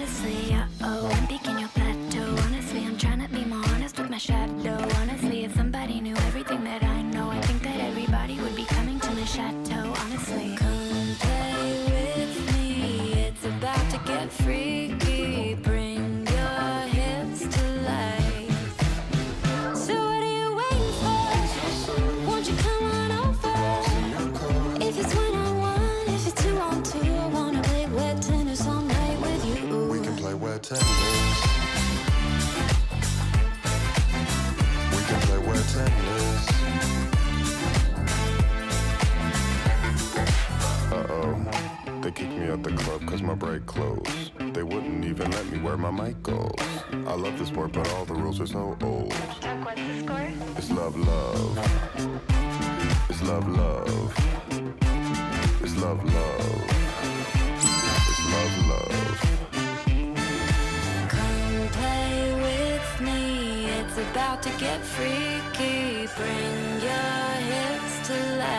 Honestly, Out the club cause my bright clothes. They wouldn't even let me wear my mic goes. I love the sport, but all the rules are so old. What's the score? It's love, love. It's love, love. It's love, love. It's love, love. Come play with me. It's about to get freaky. Bring your hips to life.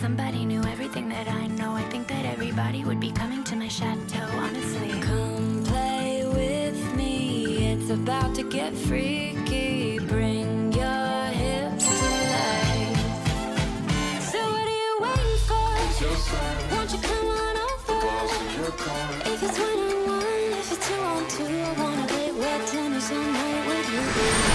Somebody knew everything that I know, I think that everybody would be coming to my chateau. Honestly, come play with me. It's about to get freaky. Bring your hips to life. So what are you waiting for? Won't you come on over? If it's one on one, if it's two on two, I wanna play wet tennis all night with you.